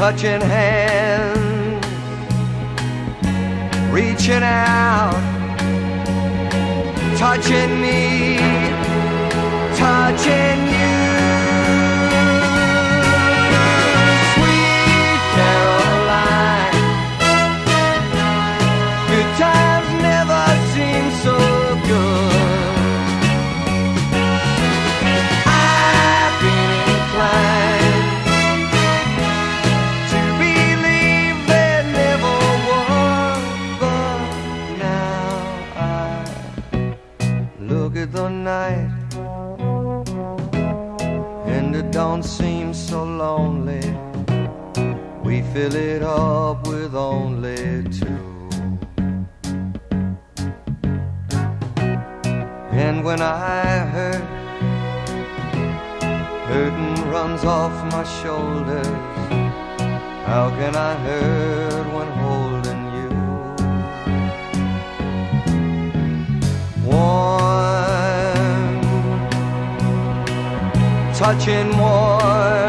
Touching hands, reaching out, touching me, the night and it don't seem so lonely. We fill it up with only two. And when I hurt, hurting runs off my shoulders. How can I hurt when touching warm,